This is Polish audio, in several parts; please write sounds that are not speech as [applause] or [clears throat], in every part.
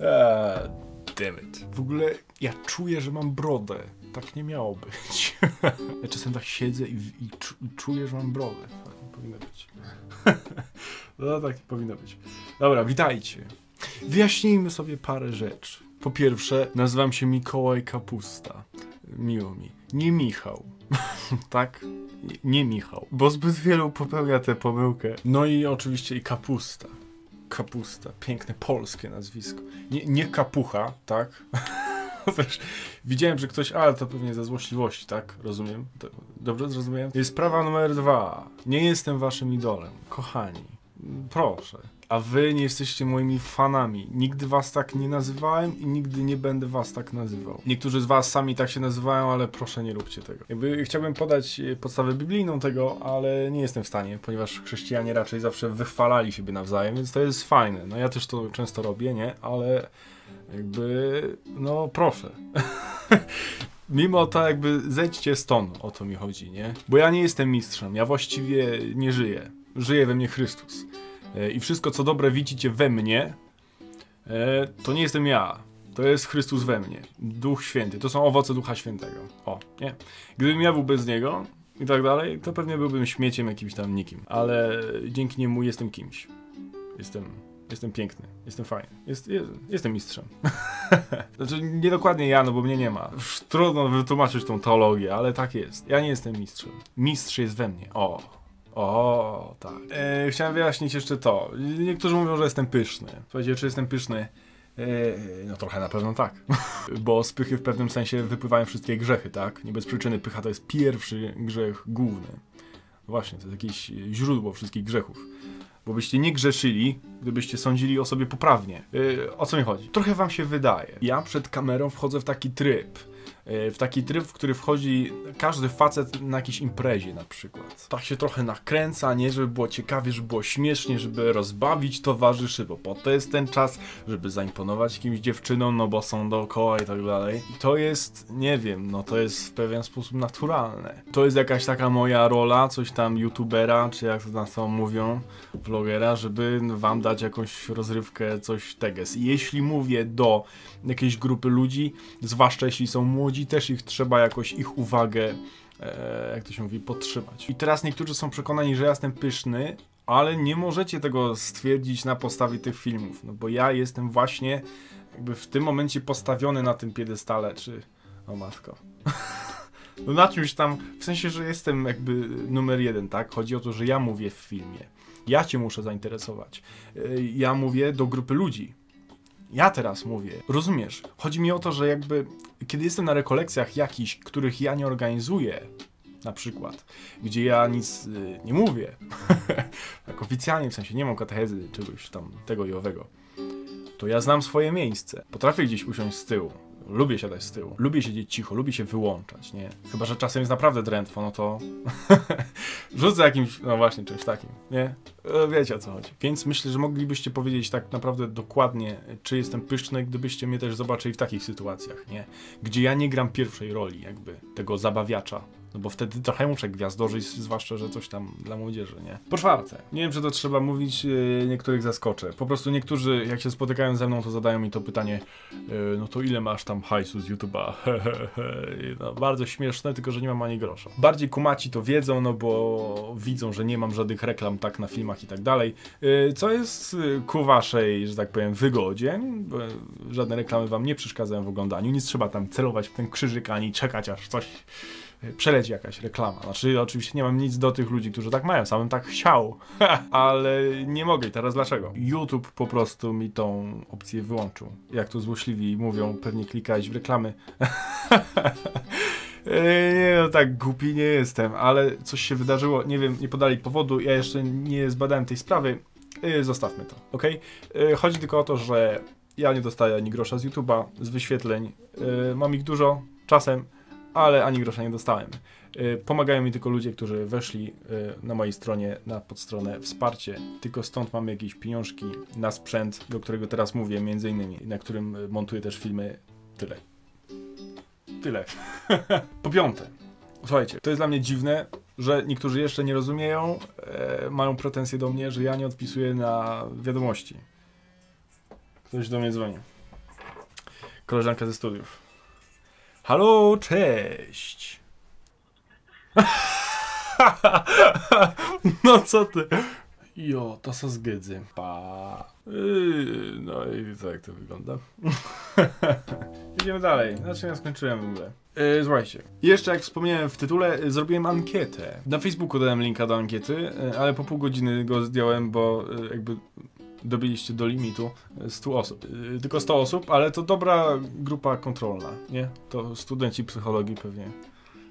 Eee, [laughs] damn it. W ogóle ja czuję, że mam brodę. Tak nie miało być. [laughs] ja czasem tak siedzę i, i czu, czuję, że mam brodę. Tak nie powinno być. [laughs] no tak nie powinno być. Dobra, witajcie. Wyjaśnijmy sobie parę rzeczy. Po pierwsze, nazywam się Mikołaj Kapusta. Miło mi. Nie Michał. tak? Nie Michał. Bo zbyt wielu popełnia tę pomyłkę. No i oczywiście i Kapusta. Kapusta. Piękne polskie nazwisko. Nie, nie kapucha, tak? [laughs] Też widziałem, że ktoś, ale to pewnie ze złośliwości, tak? Rozumiem? Dobrze zrozumiałem? Sprawa numer dwa. Nie jestem waszym idolem. Kochani, proszę. A wy nie jesteście moimi fanami. Nigdy was tak nie nazywałem i nigdy nie będę was tak nazywał. Niektórzy z was sami tak się nazywają, ale proszę nie róbcie tego. Jakby chciałbym podać e, podstawę biblijną tego, ale nie jestem w stanie, ponieważ chrześcijanie raczej zawsze wychwalali siebie nawzajem, więc to jest fajne. No ja też to często robię, nie? Ale jakby, no proszę. [laughs] Mimo to jakby zejdźcie stąd, o to mi chodzi, nie? Bo ja nie jestem mistrzem, ja właściwie nie żyję. Żyje we mnie Chrystus. E, I wszystko, co dobre widzicie we mnie, e, to nie jestem ja. To jest Chrystus we mnie. Duch Święty. To są owoce Ducha Świętego. O, nie? Gdybym ja był bez Niego i tak dalej, to pewnie byłbym śmieciem jakimś tam nikim. Ale dzięki Niemu jestem kimś. Jestem Jestem piękny, jestem fajny, jest, jest, jestem mistrzem. [laughs] znaczy, nie dokładnie ja, no bo mnie nie ma. Trudno wytłumaczyć tą teologię, ale tak jest. Ja nie jestem mistrzem. Mistrz jest we mnie. O. O, tak. E, chciałem wyjaśnić jeszcze to. Niektórzy mówią, że jestem pyszny. Słuchajcie, czy jestem pyszny? E, no trochę na pewno tak. [laughs] Bo z pychy w pewnym sensie wypływają wszystkie grzechy, tak? Nie bez przyczyny pycha to jest pierwszy grzech główny. Właśnie, to jest jakieś źródło wszystkich grzechów bo byście nie grzeszyli, gdybyście sądzili o sobie poprawnie. Yy, o co mi chodzi? Trochę wam się wydaje. Ja przed kamerą wchodzę w taki tryb, w taki tryb, w który wchodzi każdy facet na jakiejś imprezie na przykład. Tak się trochę nakręca, nie? Żeby było ciekawie, żeby było śmiesznie, żeby rozbawić towarzyszy, bo po to jest ten czas, żeby zaimponować jakimś dziewczynom, no bo są dookoła i tak dalej. I to jest, nie wiem, no to jest w pewien sposób naturalne. To jest jakaś taka moja rola, coś tam youtubera, czy jak to na to mówią, vlogera, żeby wam dać jakąś rozrywkę, coś teges. I jeśli mówię do jakiejś grupy ludzi, zwłaszcza jeśli są młodzi, też ich trzeba jakoś ich uwagę e, jak to się mówi, podtrzymać. I teraz niektórzy są przekonani, że ja jestem pyszny, ale nie możecie tego stwierdzić na podstawie tych filmów, no bo ja jestem właśnie jakby w tym momencie postawiony na tym piedestale, czy... O matko. [laughs] no na czymś tam, w sensie, że jestem jakby numer jeden, tak? Chodzi o to, że ja mówię w filmie. Ja cię muszę zainteresować. E, ja mówię do grupy ludzi. Ja teraz mówię. Rozumiesz? Chodzi mi o to, że jakby kiedy jestem na rekolekcjach jakichś, których ja nie organizuję, na przykład, gdzie ja nic y, nie mówię, [laughs] tak oficjalnie, w sensie nie mam katechezy czegoś tam tego i owego, to ja znam swoje miejsce. Potrafię gdzieś usiąść z tyłu. Lubię siadać z tyłu. Lubię siedzieć cicho, lubię się wyłączać, nie? Chyba, że czasem jest naprawdę drętwo, no to [laughs] rzucę jakimś, no właśnie, czymś takim, nie? E, Wiecie o co chodzi. Więc myślę, że moglibyście powiedzieć tak naprawdę dokładnie, czy jestem pyszny, gdybyście mnie też zobaczyli w takich sytuacjach, nie? Gdzie ja nie gram pierwszej roli, jakby, tego zabawiacza. No bo wtedy trochę muszę gwiazdożyć, zwłaszcza, że coś tam dla młodzieży, nie? Po czwarte, nie wiem, czy to trzeba mówić, yy, niektórych zaskoczę. Po prostu niektórzy, jak się spotykają ze mną, to zadają mi to pytanie, yy, no to ile masz tam hajsu z YouTube'a? [laughs] no, bardzo śmieszne, tylko że nie mam ani grosza. Bardziej kumaci to wiedzą, no bo widzą, że nie mam żadnych reklam tak na filmach i tak dalej, yy, co jest ku waszej, że tak powiem, wygodzie, żadne reklamy wam nie przeszkadzają w oglądaniu, nic trzeba tam celować w ten krzyżyk, ani czekać aż coś przeleci jakaś reklama. Znaczy, oczywiście nie mam nic do tych ludzi, którzy tak mają, samym tak chciał, [laughs] ale nie mogę. I teraz dlaczego? YouTube po prostu mi tą opcję wyłączył. Jak to złośliwi mówią, pewnie klikałeś w reklamy. [laughs] Nie, no tak głupi nie jestem, ale coś się wydarzyło, nie wiem, nie podali powodu, ja jeszcze nie zbadałem tej sprawy, zostawmy to, ok? Chodzi tylko o to, że ja nie dostaję ani grosza z YouTube'a, z wyświetleń, mam ich dużo, czasem, ale ani grosza nie dostałem. Y, pomagają mi tylko ludzie, którzy weszli y, na mojej stronie na podstronę wsparcie. Tylko stąd mamy jakieś pieniążki na sprzęt, do którego teraz mówię, między innymi, na którym montuję też filmy. Tyle. Tyle. [laughs] po piąte. Słuchajcie, to jest dla mnie dziwne, że niektórzy jeszcze nie rozumieją, e, mają pretensje do mnie, że ja nie odpisuję na wiadomości. Ktoś do mnie dzwoni. Koleżanka ze studiów. Halo, cześć. [laughs] no co ty? Jo, to są zgydzy. Pa. Yy, no i tak to wygląda. [laughs] Idziemy dalej. Znaczy ja skończyłem w ogóle. Yy, słuchajcie. Jeszcze jak wspomniałem w tytule, yy, zrobiłem ankietę. Na Facebooku dałem linka do ankiety, yy, ale po pół godziny go zdjąłem, bo yy, jakby dobiliście do limitu 100 osób. Yy, tylko 100 osób, ale to dobra grupa kontrolna, nie? To studenci psychologii pewnie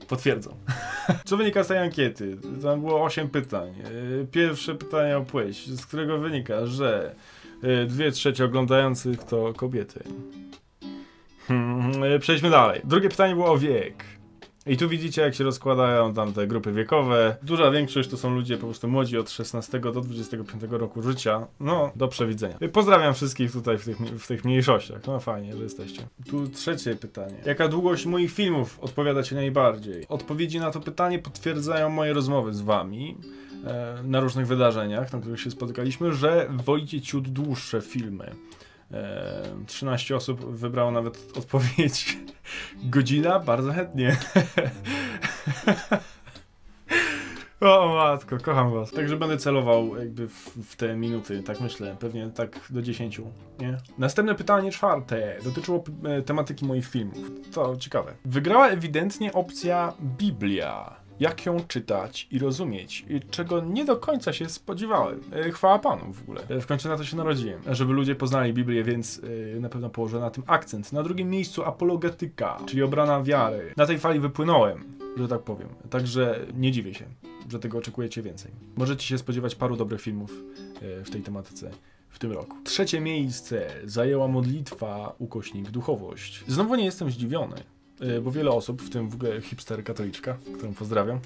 potwierdzą. [laughs] Co wynika z tej ankiety? Tam było 8 pytań. Yy, Pierwsze pytanie o płeć, z którego wynika, że dwie trzecie oglądających to kobiety. Hmm, Przejdźmy dalej. Drugie pytanie było o wiek. I tu widzicie, jak się rozkładają tam te grupy wiekowe. Duża większość to są ludzie po prostu młodzi od 16 do 25 roku życia. No, do przewidzenia. Pozdrawiam wszystkich tutaj w tych, w tych mniejszościach. No fajnie, że jesteście. Tu trzecie pytanie. Jaka długość moich filmów odpowiada Ci najbardziej? Odpowiedzi na to pytanie potwierdzają moje rozmowy z Wami e, na różnych wydarzeniach, na których się spotykaliśmy, że wolicie ciut dłuższe filmy. E, 13 osób wybrało nawet odpowiedź [laughs] godzina, bardzo chętnie. [laughs] O matko, kocham was. Także będę celował jakby w, w te minuty, tak myślę, pewnie tak do 10, nie? Następne pytanie, czwarte, dotyczyło e, tematyki moich filmów. To ciekawe. Wygrała ewidentnie opcja Biblia. Jak ją czytać i rozumieć, czego nie do końca się spodziewałem. E, Chwała Panu w ogóle. E, W końcu na to się narodziłem, żeby ludzie poznali Biblię, więc e, na pewno położę na tym akcent. Na drugim miejscu apologetyka, czyli obrana wiary. Na tej fali wypłynąłem, że tak powiem. Także nie dziwię się, że tego oczekujecie więcej. Możecie się spodziewać paru dobrych filmów e, w tej tematyce w tym roku. Trzecie miejsce zajęła modlitwa ukośnik duchowość. Znowu nie jestem zdziwiony. E, Bo wiele osób, w tym w ogóle hipster katoliczka, którą pozdrawiam,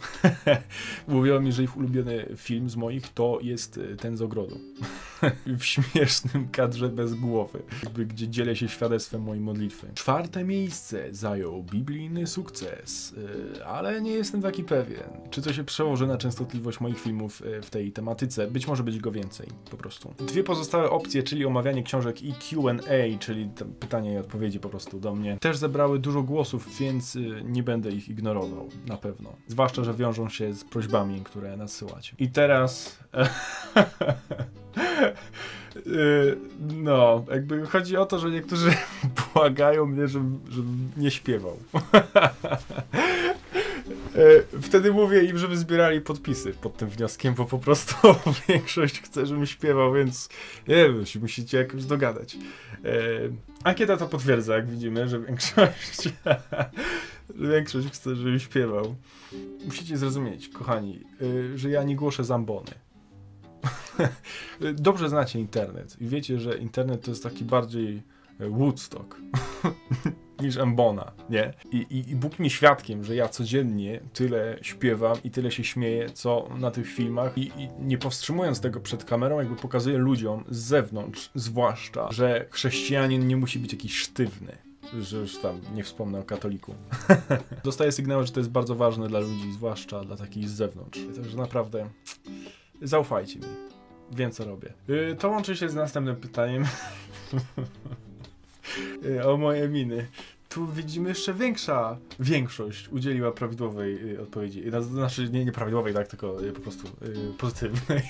[laughs] mówiła mi, że ich ulubiony film z moich to jest e, ten z ogrodu. [laughs] w śmiesznym kadrze bez głowy, jakby, gdzie dzielę się świadectwem mojej modlitwy. Czwarte miejsce zajął biblijny sukces, yy, ale nie jestem taki pewien, czy to się przełoży na częstotliwość moich filmów w tej tematyce. Być może być go więcej, po prostu. Dwie pozostałe opcje, czyli omawianie książek i Q&A, czyli pytania i odpowiedzi po prostu do mnie, też zebrały dużo głosów, więc yy, nie będę ich ignorował, na pewno. Zwłaszcza, że wiążą się z prośbami, które nasyłacie. I teraz... Yy, [laughs] No, jakby chodzi o to, że niektórzy [laughs] błagają mnie, żebym, żebym nie śpiewał. Yy, [laughs] Wtedy mówię im, żeby zbierali podpisy pod tym wnioskiem, bo po prostu większość chce, żebym śpiewał, więc nie wiem, musicie jakoś dogadać. Yy, Ankieta to potwierdza, jak widzimy, że większość, że [laughs] większość chce, żebym śpiewał. Musicie zrozumieć, kochani, yy, że ja nie głoszę zambony. [laughs] Dobrze znacie internet i wiecie, że internet to jest taki bardziej e, Woodstock [laughs] niż Ambona, nie? I, i, I Bóg mi świadkiem, że ja codziennie tyle śpiewam i tyle się śmieję, co na tych filmach i, i nie powstrzymując tego przed kamerą, jakby pokazuję ludziom z zewnątrz, zwłaszcza, że chrześcijanin nie musi być jakiś sztywny. Że już tam nie wspomnę o katoliku. [laughs] Dostaję sygnały, że to jest bardzo ważne dla ludzi, zwłaszcza dla takich z zewnątrz. Także naprawdę zaufajcie mi. Wiem, co robię. Yy, to łączy się z następnym pytaniem. [laughs] yy, o moje miny. Tu widzimy jeszcze większa większość udzieliła prawidłowej yy, odpowiedzi. Yy, Znaczy, nie nieprawidłowej, tak, tylko yy, po prostu yy, pozytywnej.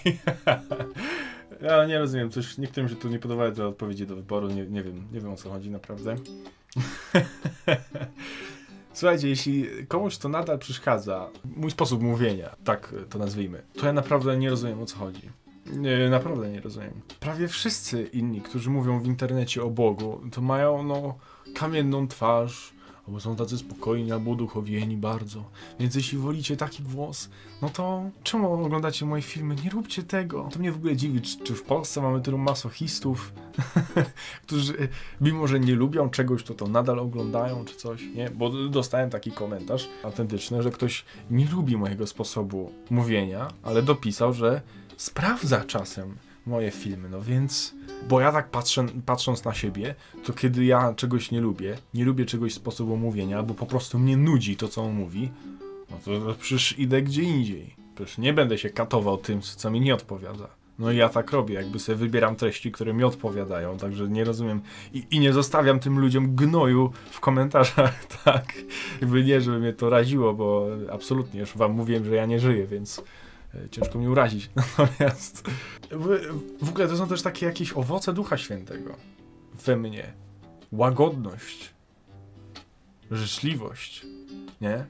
[laughs] ja nie rozumiem, coś niektórym się tu nie podobały te odpowiedzi do wyboru, nie, nie wiem, nie wiem o co chodzi naprawdę. [laughs] Słuchajcie, jeśli komuś to nadal przeszkadza, mój sposób mówienia, tak to nazwijmy, to ja naprawdę nie rozumiem o co chodzi. Nie, naprawdę nie rozumiem. Prawie wszyscy inni, którzy mówią w internecie o Bogu, to mają no kamienną twarz, albo są tacy spokojni, albo uduchowieni bardzo. Więc jeśli wolicie taki głos, no to czemu oglądacie moje filmy? Nie róbcie tego. To mnie w ogóle dziwi, czy, czy w Polsce mamy tylu masochistów, [laughs] którzy mimo, że nie lubią czegoś, to to nadal oglądają, czy coś, nie? Bo dostałem taki komentarz autentyczny, że ktoś nie lubi mojego sposobu mówienia, ale dopisał, że sprawdza czasem moje filmy, no więc... Bo ja tak patrzę, patrząc na siebie, to kiedy ja czegoś nie lubię, nie lubię czegoś sposobu mówienia, albo po prostu mnie nudzi to, co on mówi, no to przecież idę gdzie indziej. Przecież nie będę się katował tym, co mi nie odpowiada. No i ja tak robię, jakby sobie wybieram treści, które mi odpowiadają, także nie rozumiem i, i nie zostawiam tym ludziom gnoju w komentarzach, [laughs] tak. Jakby nie, żeby mnie to raziło, bo absolutnie już wam mówiłem, że ja nie żyję, więc ciężko mnie urazić. [laughs] Natomiast w, w ogóle to są też takie jakieś owoce Ducha Świętego we mnie. Łagodność, życzliwość, nie?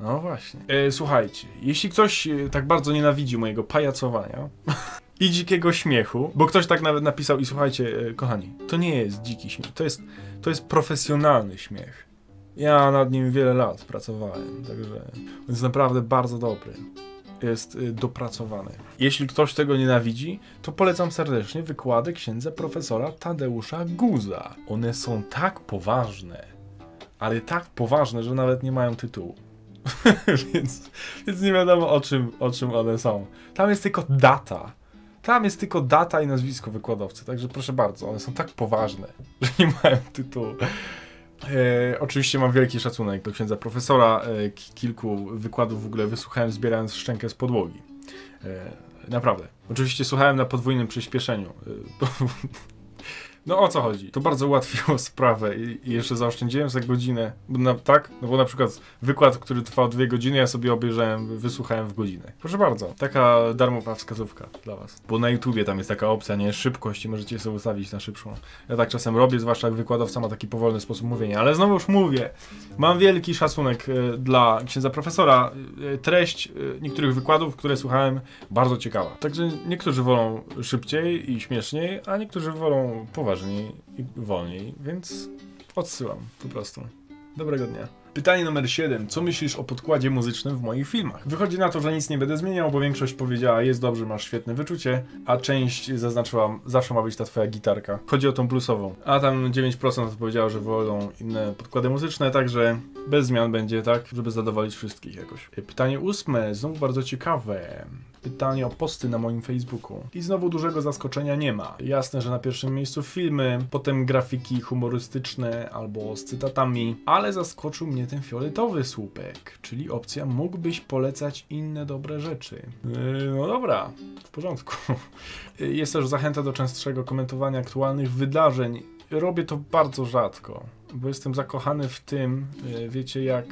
No właśnie. E, słuchajcie, jeśli ktoś e, tak bardzo nienawidzi mojego pajacowania [laughs] i dzikiego śmiechu, bo ktoś tak nawet napisał i słuchajcie, e, kochani, to nie jest dziki śmiech, to jest, to jest profesjonalny śmiech. Ja nad nim wiele lat pracowałem, także on jest naprawdę bardzo dobry. Jest y, dopracowany. Jeśli ktoś tego nienawidzi, to polecam serdecznie wykłady księdza profesora Tadeusza Guza. One są tak poważne, ale tak poważne, że nawet nie mają tytułu. [laughs] więc, więc nie wiadomo o czym, o czym one są. Tam jest tylko data. Tam jest tylko data i nazwisko wykładowcy, także proszę bardzo, one są tak poważne, [laughs] że nie mają tytułu. E, oczywiście mam wielki szacunek do księdza profesora. E, ki- kilku wykładów w ogóle wysłuchałem zbierając szczękę z podłogi. E, naprawdę. Oczywiście słuchałem na podwójnym przyspieszeniu. E, bo- no o co chodzi? To bardzo ułatwiło [laughs] sprawę i, i jeszcze zaoszczędziłem za godzinę. Na, tak? No bo na przykład wykład, który trwał dwie godziny, ja sobie obejrzałem, wysłuchałem w godzinę. Proszę bardzo. Taka darmowa wskazówka dla was. Bo na YouTubie tam jest taka opcja, nie? Szybkość i możecie sobie ustawić na szybszą. Ja tak czasem robię, zwłaszcza jak wykładowca ma taki powolny sposób mówienia. Ale znowu już mówię, mam wielki szacunek e, dla księdza profesora. E, treść e, niektórych wykładów, które słuchałem, bardzo ciekawa. Także niektórzy wolą szybciej i śmieszniej, a niektórzy wolą poważniej i wolniej, więc odsyłam po prostu. Dobrego dnia. Pytanie numer 7. Co myślisz o podkładzie muzycznym w moich filmach? Wychodzi na to, że nic nie będę zmieniał, bo większość powiedziała jest dobrze, masz świetne wyczucie, a część zaznaczyła zawsze ma być ta twoja gitarka. Chodzi o tą bluesową. A tam 9% odpowiedziało, że wolą inne podkłady muzyczne, także bez zmian będzie, tak, żeby zadowolić wszystkich jakoś. Pytanie ósme, znowu bardzo ciekawe. Pytanie o posty na moim Facebooku. I znowu dużego zaskoczenia nie ma. Jasne, że na pierwszym miejscu filmy, potem grafiki humorystyczne albo z cytatami, ale zaskoczył mnie ten fioletowy słupek, czyli opcja mógłbyś polecać inne dobre rzeczy. Yy, no dobra, w porządku. [laughs] Jest też zachęta do częstszego komentowania aktualnych wydarzeń. Robię to bardzo rzadko, bo jestem zakochany w tym, yy, wiecie, jak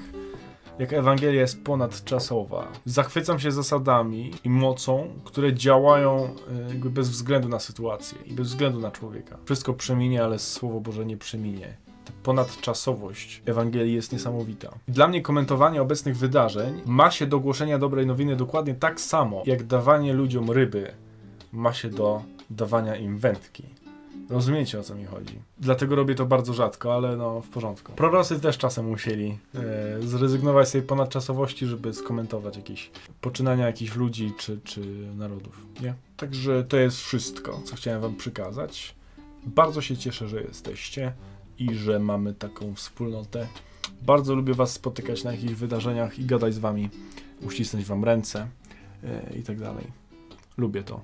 jak Ewangelia jest ponadczasowa. Zachwycam się zasadami i mocą, które działają e, jakby bez względu na sytuację i bez względu na człowieka. Wszystko przeminie, ale Słowo Boże nie przeminie. Ponadczasowość Ewangelii jest niesamowita. Dla mnie komentowanie obecnych wydarzeń ma się do głoszenia dobrej nowiny dokładnie tak samo, jak dawanie ludziom ryby ma się do dawania im wędki. Rozumiecie o co mi chodzi. Dlatego robię to bardzo rzadko, ale no w porządku. Prorosy też czasem musieli e, zrezygnować z tej ponadczasowości, żeby skomentować jakieś poczynania jakichś ludzi czy, czy narodów. Nie? Także to jest wszystko, co chciałem wam przekazać. Bardzo się cieszę, że jesteście i że mamy taką wspólnotę. Bardzo lubię was spotykać na jakichś wydarzeniach i gadać z wami, uścisnąć wam ręce e, i tak dalej. Lubię to.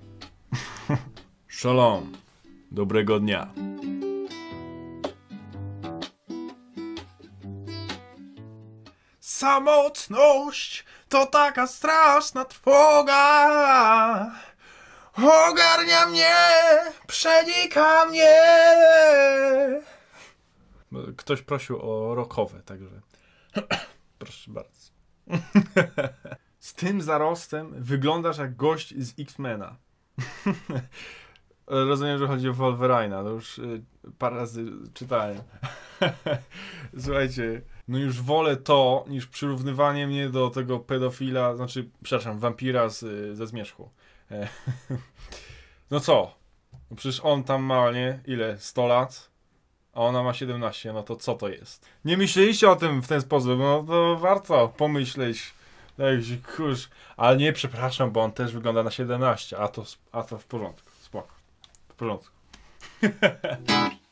[laughs] Shalom. Dobrego dnia. Samotność to taka straszna trwoga. Ogarnia mnie, przenika mnie. Ktoś prosił o rokowe, także [clears throat] proszę bardzo. Z tym zarostem wyglądasz jak gość z X-Mena. [laughs] Rozumiem, że chodzi o Wolverine'a, to już y, parę razy czytałem. [laughs] Słuchajcie, no już wolę to, niż przyrównywanie mnie do tego pedofila, znaczy, przepraszam, wampira z, y, ze Zmierzchu. E, [laughs] no co? No przecież on tam ma, nie? Ile? 100 lat? A ona ma 17, no to co to jest? Nie myśleliście o tym w ten sposób, no to warto pomyśleć. Kurz. Ale nie, przepraszam, bo on też wygląda na 17, a to, a to w porządku. Spoko. W porządku.